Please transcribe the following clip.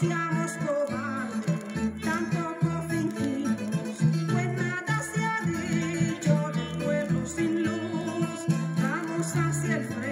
seamos tampoco fingimos, pues nada se ha hecho de pueblo sin luz, vamos hacia el frente.